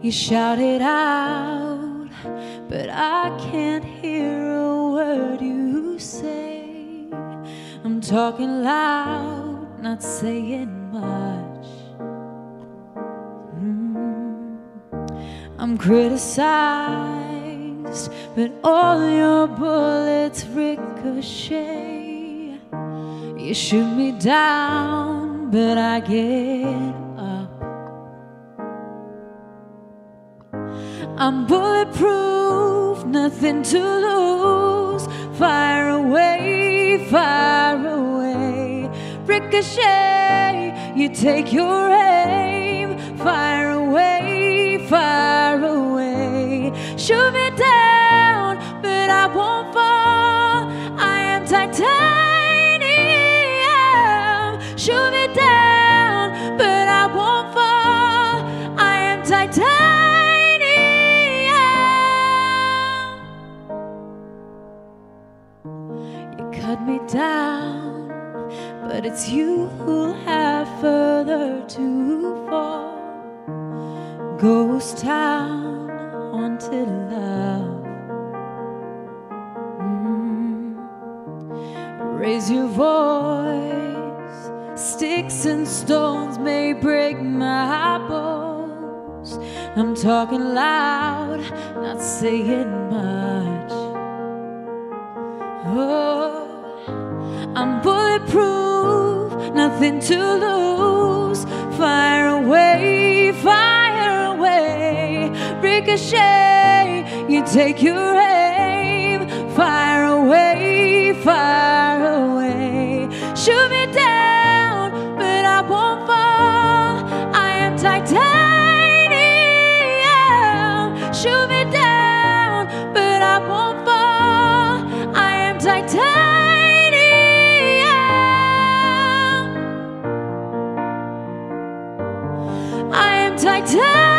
You shout it out, but I can't hear a word you say. I'm talking loud, not saying much. Mm. I'm criticized, but all your bullets ricochet. You shoot me down, but I get I'm bulletproof, nothing to lose. Fire away, fire away. Ricochet, you take your aim. Fire away, fire away. Shoot me down, but I won't fall. I am titanium. Cut me down, but it's you who'll have further to fall. Ghost town, haunted love. Mm. Raise your voice. Sticks and stones may break my bones. I'm talking loud, not saying much. Oh, I'm bulletproof, nothing to lose. Fire away, fire away. Ricochet, you take your aim. Fire my day.